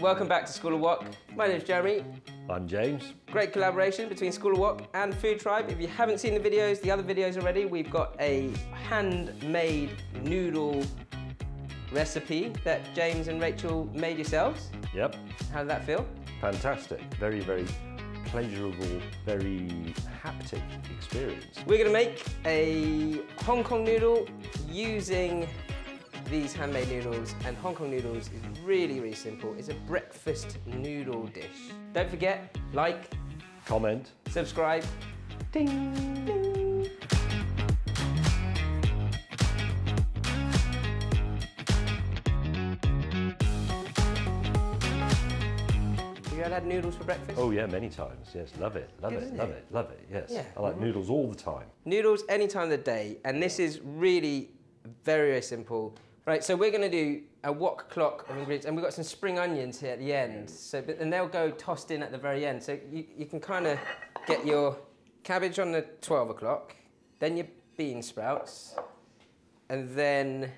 Welcome back to School of Wok. My name's Jeremy. I'm James. Great collaboration between School of Wok and Food Tribe. If you haven't seen the videos, the other videos already, we've got a handmade noodle recipe that James and Rachel made yourselves. Yep, How did that feel? fantastic. Very, very pleasurable, very haptic experience. We're gonna make a Hong Kong noodle using these handmade noodles and Hong Kong noodles is really, really simple. It's a breakfast noodle dish. Don't forget, like, Comment. subscribe, ding, ding. Have you ever had noodles for breakfast? Oh yeah, many times. Yes, love it, love Good, it, love it? it, love it. Yes, Yeah. I like mm-hmm. noodles all the time. Noodles any time of the day, and this is really very, very simple. Right, so we're gonna do a wok clock of ingredients, and we've got some spring onions here at the end. So, but, and they'll go tossed in at the very end. So you, you can kind of get your cabbage on the 12 o'clock, then your bean sprouts, and then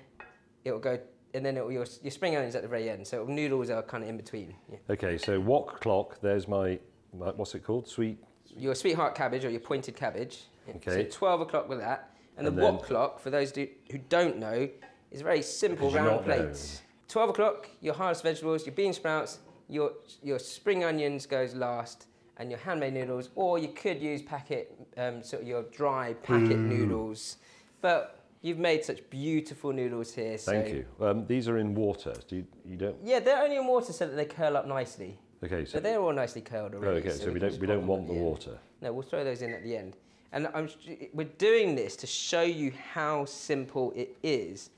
it'll go, and then it'll, your, your spring onions at the very end. So noodles are kind of in between. Yeah. Okay, so wok clock. There's my, my what's it called? Sweet. your sweetheart cabbage or your pointed cabbage. Okay. So 12 o'clock with that. And, And the then- wok clock, for those do, who don't know, is a very simple round not plate. 12 o'clock, your harvest vegetables, your bean sprouts, your, your spring onions goes last, and your handmade noodles, or you could use packet, um, sort of your dry packet Hmm. noodles. But you've made such beautiful noodles here. So Thank you. Um, these are in water. Do you, you don't? Yeah, they're only in water so that they curl up nicely. Okay, So so they're all nicely curled oh, already. okay, so, we can don't we don't want the end. water. No, we'll throw those in at the end. And I'm, we're doing this to show you how simple it is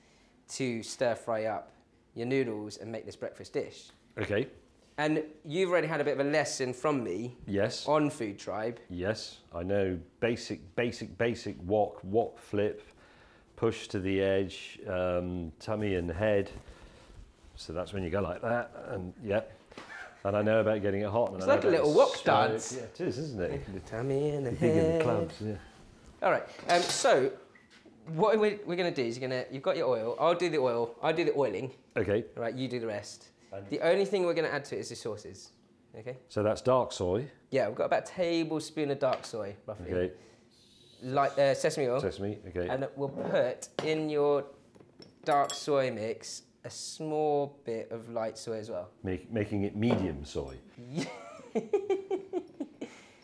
to stir fry up your noodles and make this breakfast dish. Okay. And you've already had a bit of a lesson from me Yes. on Food Tribe. Yes, I know basic, basic, basic wok, wok flip, push to the edge, um, tummy and head. So that's when you go like that, and yeah. And I know about getting it hot. and It's I like a little wok dance. Yeah, it is, isn't it? The tummy and the Big in the clubs. Yeah. All right. Um, so what we're, we're going to do is you're going to you've got your oil. I'll do the oil. I'll do the oiling. Okay, All right. You do the rest. And- The only thing we're going to add to it is the sauces. Okay. so that's dark soy. Yeah, we've got about a tablespoon of dark soy, roughly. Okay, Like uh, sesame oil. sesame. Okay, And we'll put in your dark soy mix a small bit of light soy as well. Make, making it medium soy.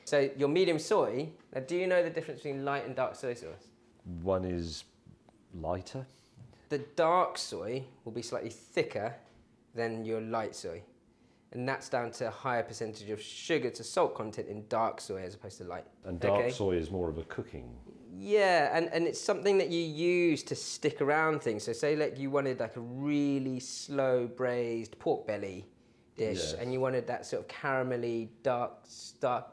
So your medium soy, now do you know the difference between light and dark soy sauce? One is lighter. The dark soy will be slightly thicker than your light soy. And that's down to a higher percentage of sugar to salt content in dark soy as opposed to light. And dark Okay. soy is more of a cooking. Yeah, and, and it's something that you use to stick around things. So say like you wanted like a really slow braised pork belly dish Yes. and you wanted that sort of caramelly dark dark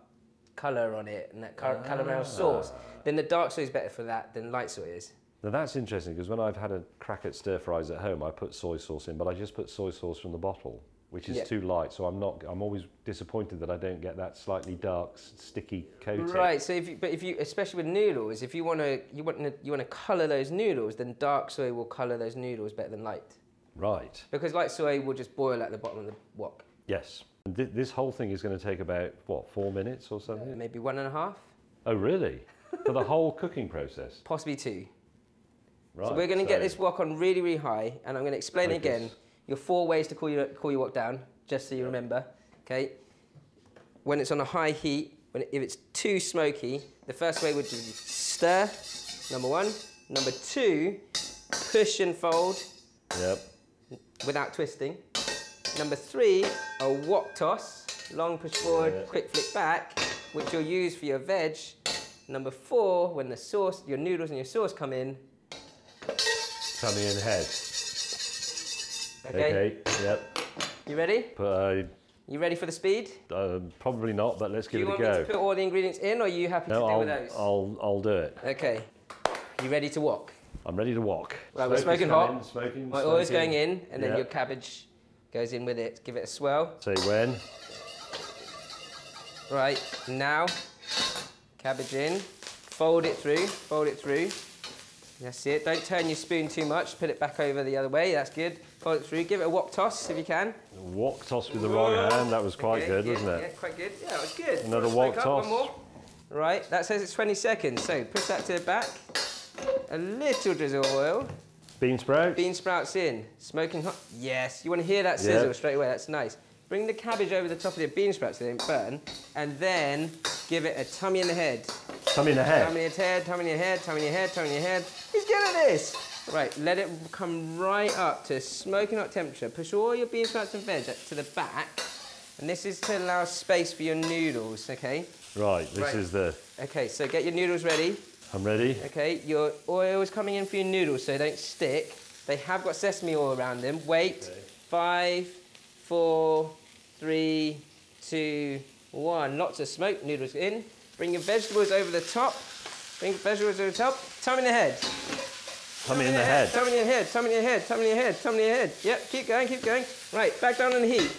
colour on it and that car- caramel ah. sauce, then the dark soy is better for that than light soy is. Now that's interesting because when I've had a crack at stir fries at home, I put soy sauce in, but I just put soy sauce from the bottle, which is Yeah. too light. So I'm not. I'm always disappointed that I don't get that slightly dark, sticky coating. Right. So if you, but if you, especially with noodles, if you want to, you want to, you want to colour those noodles, then dark soy will colour those noodles better than light, Right. because light soy will just boil at the bottom of the wok, Yes. And thi- this whole thing is going to take about what four minutes or something. Uh, maybe one and a half, Oh really? For the whole cooking process. possibly two. Right. So we're going to get this wok on really, really high, and I'm going to explain Focus. again your four ways to cool your cool your wok down, just so you remember. Okay. When it's on a high heat, when it, if it's too smoky, the first way would be stir. Number one. Number two, push and fold Yep. without twisting. Number three, a wok toss, long push forward, Yeah. quick flick back, which you'll use for your veg. Number four, when the sauce, your noodles and your sauce come in. Tummy and head. Okay. Okay. Yep. You ready? But You ready for the speed? uh, uh, probably not. But let's give it a go. Do you want me to put all the ingredients in, or are you happy no, to deal I'll, with those? I'll I'll do it. Okay. You ready to walk? I'm ready to walk. Right, we're smoking hot. Smoking. My oil's smoking. going in, and then Yeah. your cabbage goes in with it. Give it a swell. Say when. Right, now, cabbage in. Fold it through, fold it through. That's it. Don't turn your spoon too much. Put it back over the other way. That's good. Follow it through. Give it a wok toss if you can. Wok toss with the wrong hand. That was quite Okay, good, yeah, wasn't it? Yeah, quite good. Yeah, it was good. Another wok up, toss. One more. Right, that says it's 20 seconds. So push that to the back. A little drizzle of oil. Bean sprouts. Bean sprouts in. Smoking hot. Yes, you want to hear that sizzle straight away. That's nice. Bring the cabbage over the top of the bean sprouts so they don't burn. And then give it a tummy in the head. Tummy in the head. Tummy in your head, tummy in your head, tummy in your head, tummy in your head. He's good at this. Right, let it come right up to smoking hot temperature. Push all your bean sprouts and veg to the back. And this is to allow space for your noodles, okay? Right, this Right. is the. Okay, so get your noodles ready. I'm ready. Okay, your oil is coming in for your noodles so they don't stick. They have got sesame oil around them. Wait. Okay. Five, four, three, two, one. Lots of smoke. Noodles in. Bring your vegetables over the top. Bring your vegetables over the top. Tummy in the head. Tummy in the head. Tummy in your head. Tummy in your head. Tummy in your head. Tummy in your head. Yep. Keep going. Keep going. Right. Back down on the heat.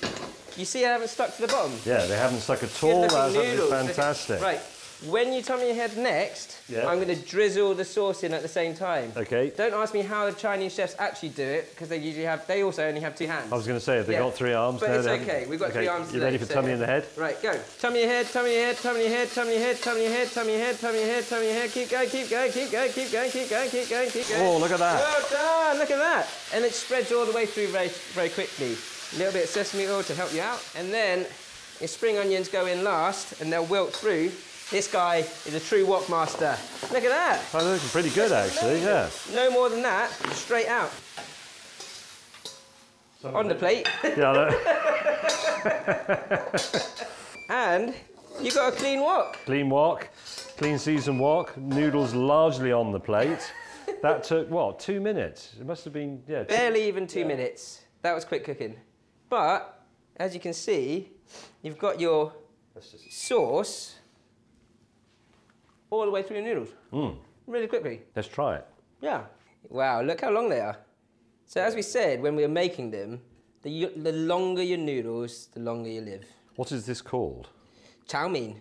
You see, I haven't stuck to the bottom. Yeah, they haven't stuck at all. That's noodles. fantastic. Right. When you tummy your head next, Yeah. I'm going to drizzle the sauce in at the same time. Okay. Don't ask me how the Chinese chefs actually do it, because they usually have, they also only have two hands. I was going to say, have they Yeah. got three arms? But No, it's haven't. okay, we've got okay. three arms You ready for so tummy in the head? Right, go. Tummy your head, tummy your head, tummy your head, tummy your head, tummy your head, tummy your head, tummy your head, tummy your head. Keep going, keep going, keep going, keep going, keep going, keep going, keep going. Oh, look at that. Well done, look at that. And it spreads all the way through very, very quickly. A little bit of sesame oil to help you out. And then your spring onions go in last and they'll wilt through. This guy is a true wok master. Look at that. Oh, they're looking pretty good, actually. Yeah. No more than that, straight out. On the plate. Yeah. look. And you got a clean wok. Clean wok, clean seasoned wok, noodles largely on the plate. That took what? Two minutes. It must have been yeah. two- Barely even two minutes. That was quick cooking. But as you can see, you've got your sauce all the way through your noodles. Mm. Really quickly. Let's try it. Yeah. Wow, look how long they are. So as we said when we were making them, the, the longer your noodles, the longer you live. What is this called? Chow mein,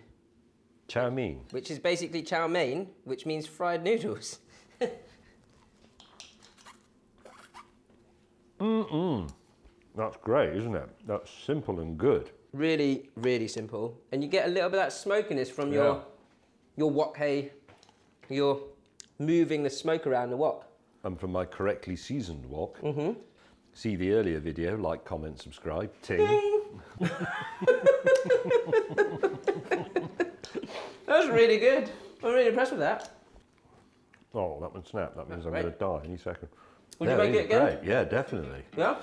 Chow mein. which is basically chow mein, which means fried noodles. That's great, isn't it? That's simple and good. really, really simple. And you get a little bit of that smokiness from Yeah. your your wok hei. You're moving the smoke around the wok. And from my correctly seasoned wok, Mm-hmm. see the earlier video, like, comment, subscribe, ting. That was really good. I'm really impressed with that. Oh, that one snapped. That means I'm going to die any second. Would you make it again? Great. Yeah, definitely. Yeah?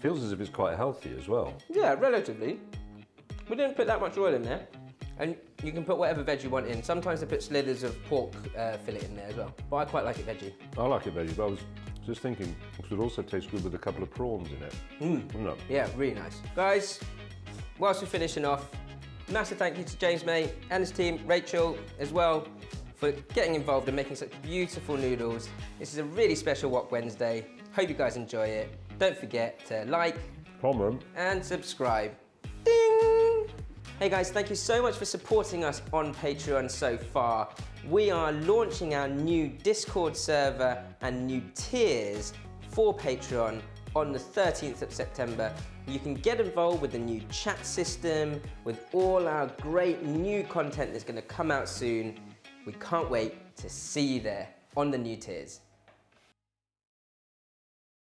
Feels as if it's quite healthy as well. Yeah, relatively. We didn't put that much oil in there. And you can put whatever veg you want in. Sometimes they put slithers of pork uh, fillet in there as well. But I quite like it veggie. I like it veggie, but I was just thinking it would also taste good with a couple of prawns in it. Mm. Yeah, really nice. Guys, whilst we're finishing off, massive thank you to James May and his team, Rachel as well, for getting involved and making such beautiful noodles. This is a really special Wok Wednesday. Hope you guys enjoy it. Don't forget to like comment, and subscribe. Hey guys, thank you so much for supporting us on Patreon so far. We are launching our new Discord server and new tiers for Patreon on the 13th of September. You can get involved with the new chat system, with all our great new content that's going to come out soon. We can't wait to see you there on the new tiers.